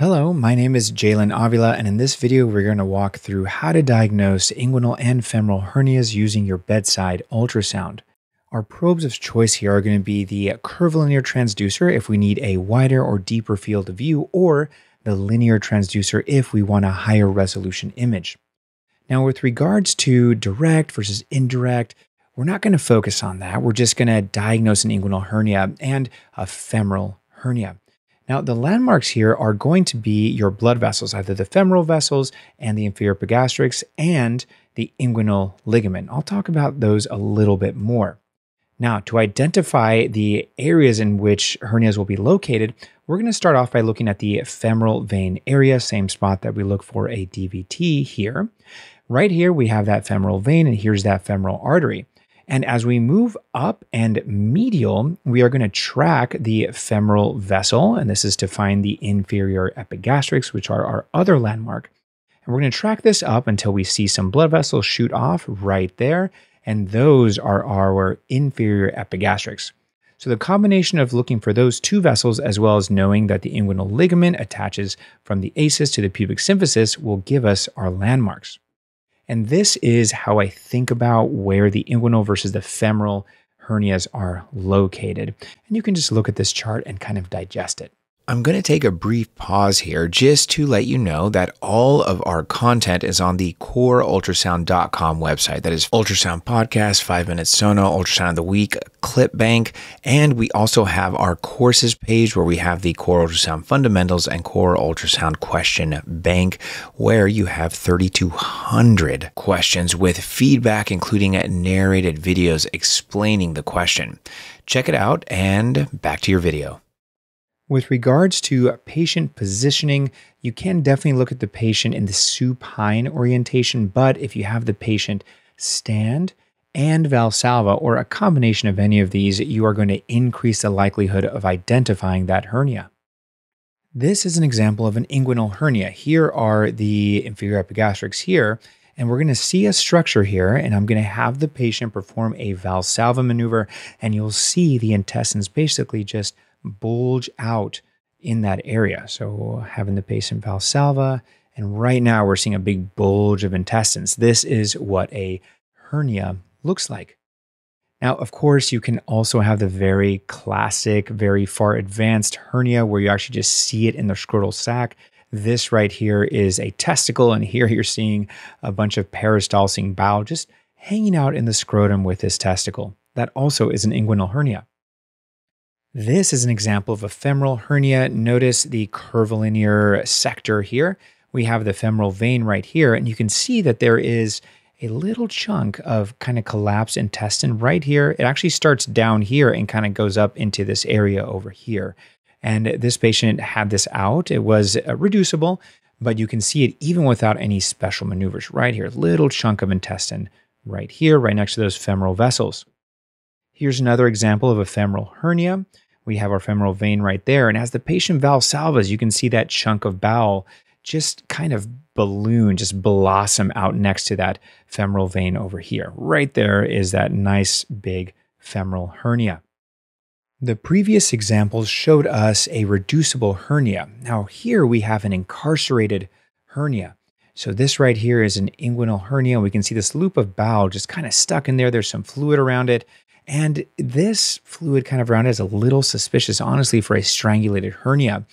Hello, my name is Jalen Avila, and in this video, we're going to walk through how to diagnose inguinal and femoral hernias using your bedside ultrasound. Our probes of choice here are going to be the curvilinear transducer if we need a wider or deeper field of view, or the linear transducer if we want a higher resolution image. Now, with regards to direct versus indirect, we're not going to focus on that. We're just going to diagnose an inguinal hernia and a femoral hernia. Now, the landmarks here are going to be your blood vessels, either the femoral vessels and the inferior epigastrics and the inguinal ligament. I'll talk about those a little bit more. Now, to identify the areas in which hernias will be located, we're going to start off by looking at the femoral vein area, same spot that we look for a DVT here. Right here, we have that femoral vein, and here's that femoral artery. And as we move up and medial, we are going to track the femoral vessel, and this is to find the inferior epigastrics, which are our other landmark. And we're going to track this up until we see some blood vessels shoot off right there, and those are our inferior epigastrics. So the combination of looking for those two vessels as well as knowing that the inguinal ligament attaches from the ASIS to the pubic symphysis will give us our landmarks. And this is how I think about where the inguinal versus the femoral hernias are located. And you can just look at this chart and kind of digest it. I'm going to take a brief pause here just to let you know that all of our content is on the coreultrasound.com website. That is ultrasound podcast, five minutes sono, ultrasound of the week, clip bank. And we also have our courses page where we have the core ultrasound fundamentals and core ultrasound question bank, where you have 3,200 questions with feedback, including narrated videos explaining the question. Check it out and back to your video. With regards to patient positioning, you can definitely look at the patient in the supine orientation, but if you have the patient stand and Valsalva, or a combination of any of these, you are going to increase the likelihood of identifying that hernia. This is an example of an inguinal hernia. Here are the inferior epigastrics here, and we're going to see a structure here, and I'm going to have the patient perform a Valsalva maneuver, and you'll see the intestines basically just bulge out in that area. So having the patient valsalva, and right now we're seeing a big bulge of intestines. This is what a hernia looks like. Now, of course, you can also have the very classic, very far advanced hernia where you actually just see it in the scrotal sac. This right here is a testicle, and here you're seeing a bunch of peristalsing bowel just hanging out in the scrotum with this testicle. That also is an inguinal hernia. This is an example of a femoral hernia. Notice the curvilinear sector here. We have the femoral vein right here, and you can see that there is a little chunk of kind of collapsed intestine right here. It actually starts down here and kind of goes up into this area over here. And this patient had this out. It was uh, reducible, but you can see it even without any special maneuvers right here. Little chunk of intestine right here, right next to those femoral vessels. Here's another example of a femoral hernia. We have our femoral vein right there. And as the patient valve valsalvas, you can see that chunk of bowel just kind of balloon, just blossom out next to that femoral vein over here. Right there is that nice big femoral hernia. The previous examples showed us a reducible hernia. Now, here we have an incarcerated hernia. So, this right here is an inguinal hernia. We can see this loop of bowel just kind of stuck in there. There's some fluid around it. And this fluid kind of around is a little suspicious, honestly, for a strangulated hernia.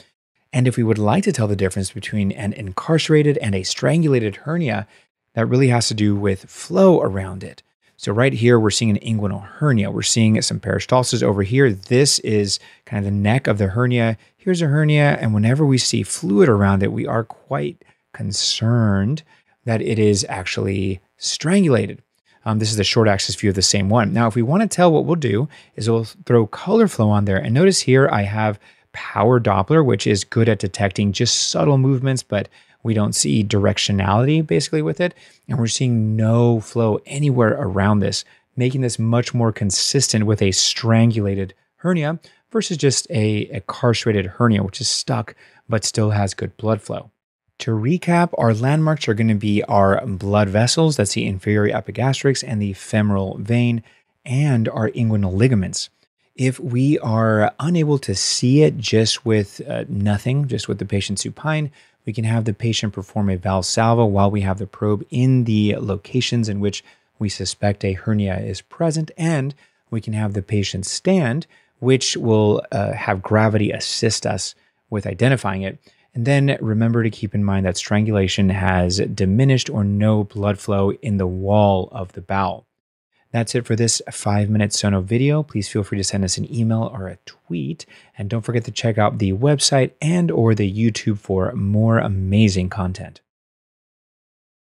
And if we would like to tell the difference between an incarcerated and a strangulated hernia, that really has to do with flow around it. So right here, we're seeing an inguinal hernia. We're seeing some peristalsis over here. This is kind of the neck of the hernia. Here's a hernia. And whenever we see fluid around it, we are quite concerned that it is actually strangulated. Um, this is the short axis view of the same one. Now, if we want to tell what we'll do is we'll throw color flow on there. And notice here I have power Doppler, which is good at detecting just subtle movements, but we don't see directionality basically with it. And we're seeing no flow anywhere around this, making this much more consistent with a strangulated hernia versus just a, a carcerated hernia, which is stuck but still has good blood flow. To recap, our landmarks are going to be our blood vessels, that's the inferior epigastrics and the femoral vein, and our inguinal ligaments. If we are unable to see it just with uh, nothing, just with the patient supine, we can have the patient perform a Valsalva while we have the probe in the locations in which we suspect a hernia is present, and we can have the patient stand, which will uh, have gravity assist us with identifying it. And then remember to keep in mind that strangulation has diminished or no blood flow in the wall of the bowel. That's it for this five minute Sono video. Please feel free to send us an email or a tweet. And don't forget to check out the website and or the YouTube for more amazing content.